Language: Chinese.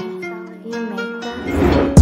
一噪音没